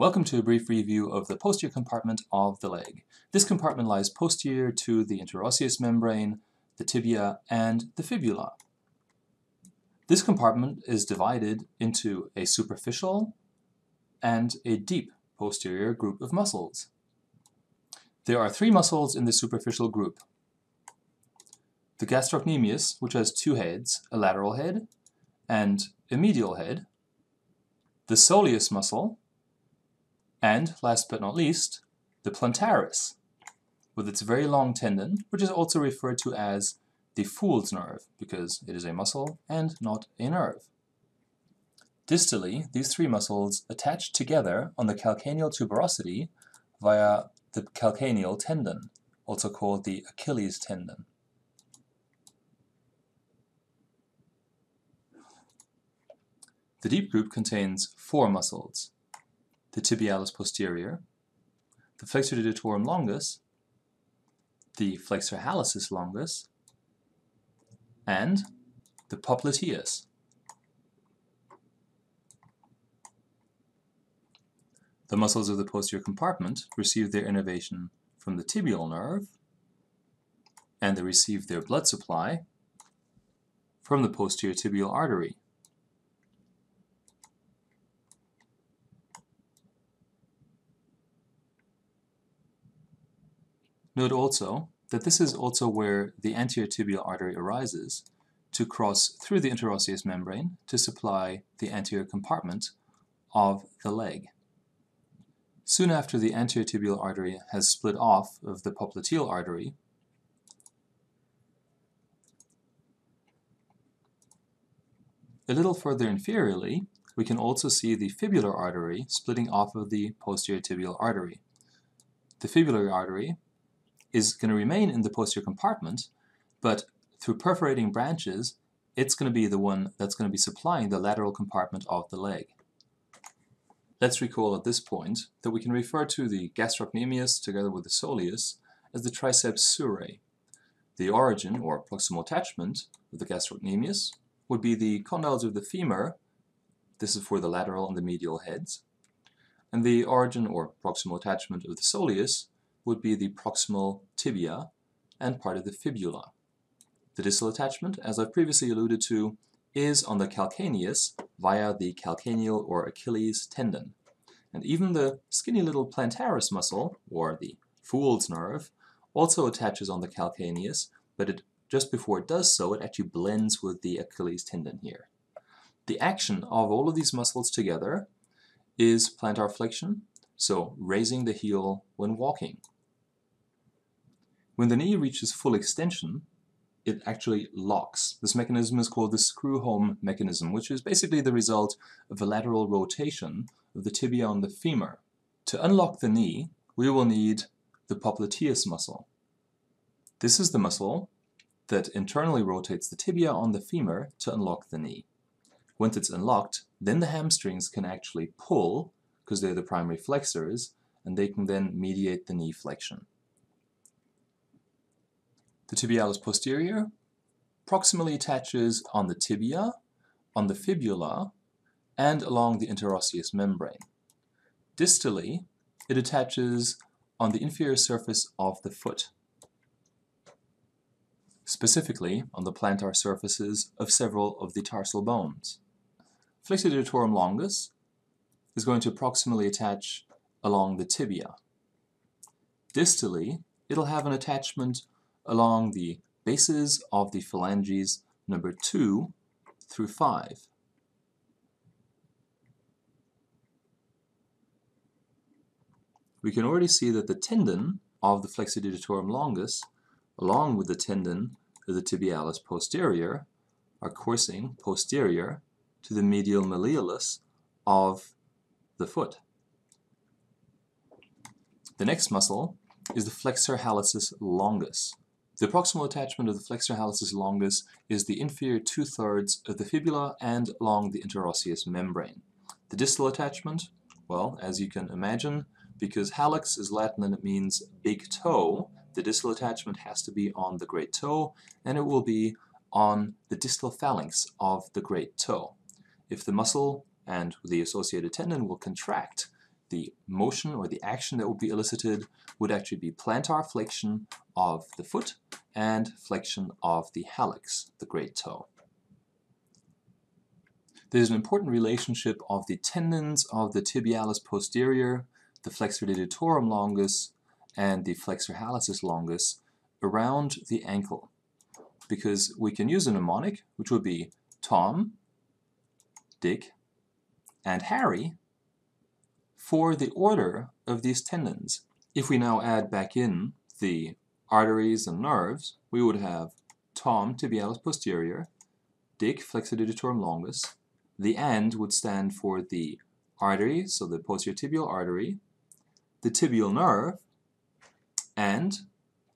Welcome to a brief review of the posterior compartment of the leg. This compartment lies posterior to the interosseous membrane, the tibia, and the fibula. This compartment is divided into a superficial and a deep posterior group of muscles. There are three muscles in the superficial group. The gastrocnemius, which has two heads, a lateral head and a medial head. The soleus muscle, and, last but not least, the plantaris, with its very long tendon, which is also referred to as the fool's nerve, because it is a muscle and not a nerve. Distally, these three muscles attach together on the calcaneal tuberosity via the calcaneal tendon, also called the Achilles tendon. The deep group contains four muscles, the tibialis posterior, the flexor digitorum longus, the flexor hallucis longus, and the popliteus. The muscles of the posterior compartment receive their innervation from the tibial nerve, and they receive their blood supply from the posterior tibial artery. Note also that this is also where the anterior tibial artery arises to cross through the interosseous membrane to supply the anterior compartment of the leg. Soon after the anterior tibial artery has split off of the popliteal artery, a little further inferiorly, we can also see the fibular artery splitting off of the posterior tibial artery. The fibular artery is going to remain in the posterior compartment, but through perforating branches, it's going to be the one that's going to be supplying the lateral compartment of the leg. Let's recall at this point that we can refer to the gastrocnemius together with the soleus as the triceps surae. The origin, or proximal attachment, of the gastrocnemius would be the condyles of the femur, this is for the lateral and the medial heads, and the origin, or proximal attachment, of the soleus would be the proximal tibia and part of the fibula. The distal attachment, as I've previously alluded to, is on the calcaneus via the calcaneal or Achilles tendon. And even the skinny little plantaris muscle, or the fool's nerve, also attaches on the calcaneus, but it, just before it does so, it actually blends with the Achilles tendon here. The action of all of these muscles together is plantar flexion, so raising the heel when walking. When the knee reaches full extension, it actually locks. This mechanism is called the screw-home mechanism, which is basically the result of a lateral rotation of the tibia on the femur. To unlock the knee, we will need the popliteus muscle. This is the muscle that internally rotates the tibia on the femur to unlock the knee. Once it's unlocked, then the hamstrings can actually pull, because they're the primary flexors, and they can then mediate the knee flexion. The tibialis posterior proximally attaches on the tibia, on the fibula, and along the interosseous membrane. Distally, it attaches on the inferior surface of the foot, specifically on the plantar surfaces of several of the tarsal bones. Flexor digitorum longus is going to proximally attach along the tibia. Distally, it'll have an attachment along the bases of the phalanges number 2 through 5. We can already see that the tendon of the flexor digitorum longus, along with the tendon of the tibialis posterior, are coursing posterior to the medial malleolus of the foot. The next muscle is the flexor hallucis longus. The proximal attachment of the flexor hallucis longus is the inferior two-thirds of the fibula and along the interosseous membrane. The distal attachment, well, as you can imagine, because hallux is Latin and it means big toe, the distal attachment has to be on the great toe, and it will be on the distal phalanx of the great toe. If the muscle and the associated tendon will contract the motion or the action that will be elicited would actually be plantar flexion of the foot and flexion of the hallux, the great toe. There's an important relationship of the tendons of the tibialis posterior, the flexor digitorum longus, and the flexor hallucis longus around the ankle because we can use a mnemonic which would be Tom, Dick, and Harry for the order of these tendons. If we now add back in the arteries and nerves, we would have Tom tibialis posterior, Dick flexor digitorum longus. The and would stand for the artery, so the posterior tibial artery, the tibial nerve, and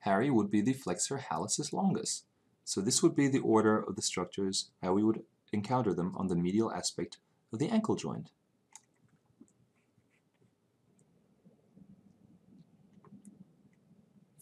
Harry would be the flexor hallucis longus. So this would be the order of the structures, how we would encounter them on the medial aspect of the ankle joint.